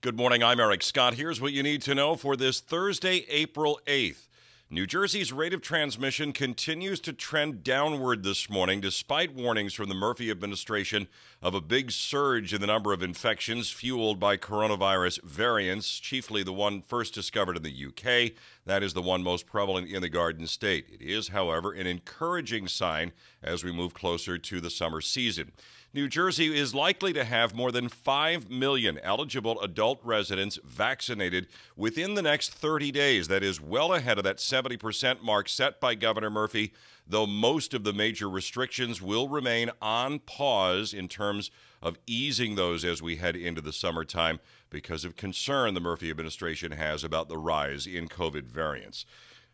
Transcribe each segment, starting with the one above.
Good morning. I'm Eric Scott. Here's what you need to know for this Thursday, April 8th. New Jersey's rate of transmission continues to trend downward this morning, despite warnings from the Murphy administration of a big surge in the number of infections fueled by coronavirus variants, chiefly the one first discovered in the UK. That is the one most prevalent in the Garden State. It is, however, an encouraging sign as we move closer to the summer season. New Jersey is likely to have more than 5 million eligible adult residents vaccinated within the next 30 days. That is well ahead of that 70% mark set by Governor Murphy, though most of the major restrictions will remain on pause in terms of easing those as we head into the summertime because of concern the Murphy administration has about the rise in COVID variants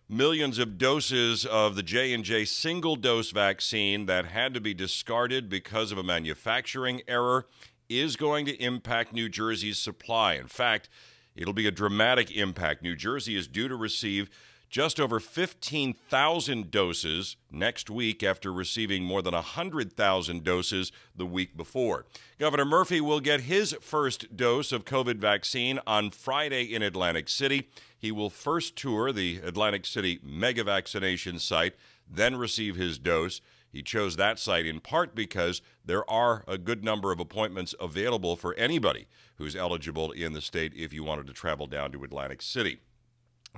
millions of doses of the J&J single dose vaccine that had to be discarded because of a manufacturing error is going to impact New Jersey's supply. In fact, it'll be a dramatic impact. New Jersey is due to receive just over 15,000 doses next week after receiving more than 100,000 doses the week before. Governor Murphy will get his first dose of COVID vaccine on Friday in Atlantic City. He will first tour the Atlantic City mega vaccination site, then receive his dose. He chose that site in part because there are a good number of appointments available for anybody who's eligible in the state if you wanted to travel down to Atlantic City.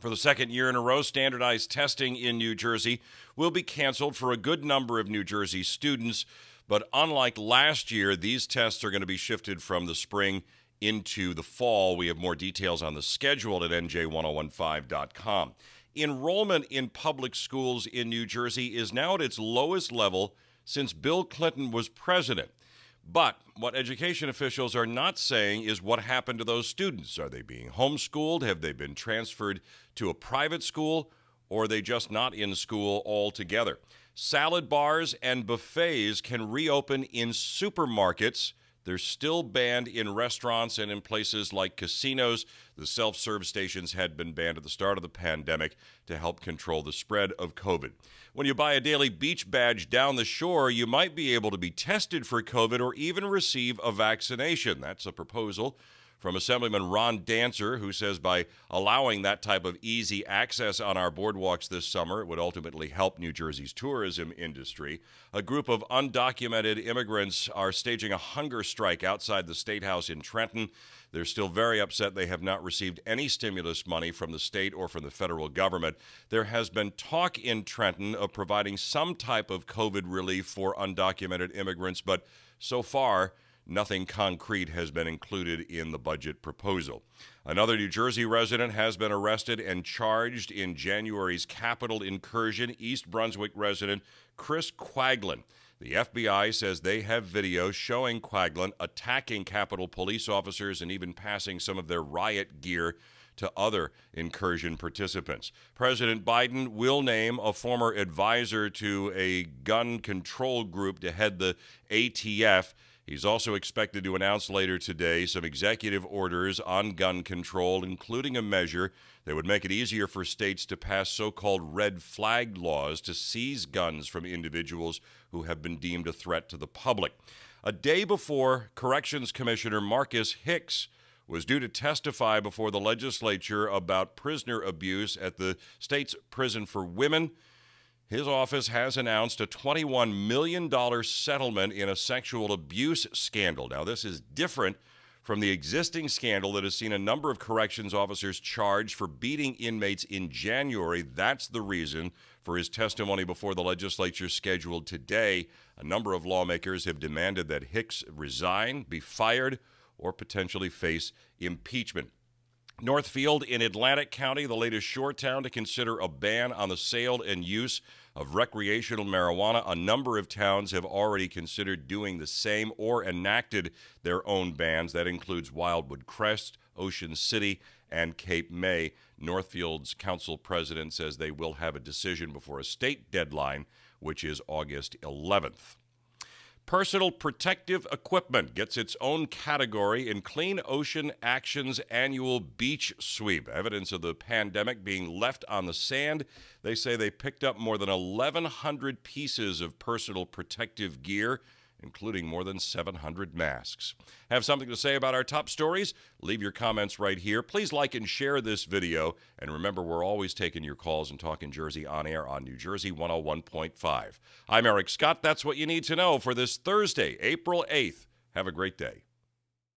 For the second year in a row, standardized testing in New Jersey will be canceled for a good number of New Jersey students. But unlike last year, these tests are going to be shifted from the spring into the fall. We have more details on the schedule at nj1015.com. Enrollment in public schools in New Jersey is now at its lowest level since Bill Clinton was president. But what education officials are not saying is what happened to those students. Are they being homeschooled? Have they been transferred to a private school? Or are they just not in school altogether? Salad bars and buffets can reopen in supermarkets they're still banned in restaurants and in places like casinos. The self serve stations had been banned at the start of the pandemic to help control the spread of COVID. When you buy a daily beach badge down the shore, you might be able to be tested for COVID or even receive a vaccination. That's a proposal from Assemblyman Ron Dancer, who says by allowing that type of easy access on our boardwalks this summer, it would ultimately help New Jersey's tourism industry. A group of undocumented immigrants are staging a hunger strike outside the State House in Trenton. They're still very upset they have not received any stimulus money from the state or from the federal government. There has been talk in Trenton of providing some type of COVID relief for undocumented immigrants, but so far, Nothing concrete has been included in the budget proposal. Another New Jersey resident has been arrested and charged in January's Capitol incursion. East Brunswick resident Chris Quaglin. The FBI says they have video showing Quaglin attacking Capitol police officers and even passing some of their riot gear to other incursion participants. President Biden will name a former advisor to a gun control group to head the ATF. He's also expected to announce later today some executive orders on gun control, including a measure that would make it easier for states to pass so called red flag laws to seize guns from individuals who have been deemed a threat to the public. A day before Corrections Commissioner Marcus Hicks was due to testify before the legislature about prisoner abuse at the state's prison for women. His office has announced a $21 million settlement in a sexual abuse scandal. Now, this is different from the existing scandal that has seen a number of corrections officers charged for beating inmates in January. That's the reason for his testimony before the legislature scheduled today. A number of lawmakers have demanded that Hicks resign, be fired, or potentially face impeachment. Northfield in Atlantic County, the latest shore town to consider a ban on the sale and use of recreational marijuana. A number of towns have already considered doing the same or enacted their own bans. That includes Wildwood Crest, Ocean City, and Cape May. Northfield's council president says they will have a decision before a state deadline, which is August 11th. Personal protective equipment gets its own category in Clean Ocean Action's annual beach sweep. Evidence of the pandemic being left on the sand. They say they picked up more than 1,100 pieces of personal protective gear including more than 700 masks. Have something to say about our top stories? Leave your comments right here. Please like and share this video. And remember, we're always taking your calls and talking Jersey on air on New Jersey 101.5. I'm Eric Scott. That's what you need to know for this Thursday, April 8th. Have a great day.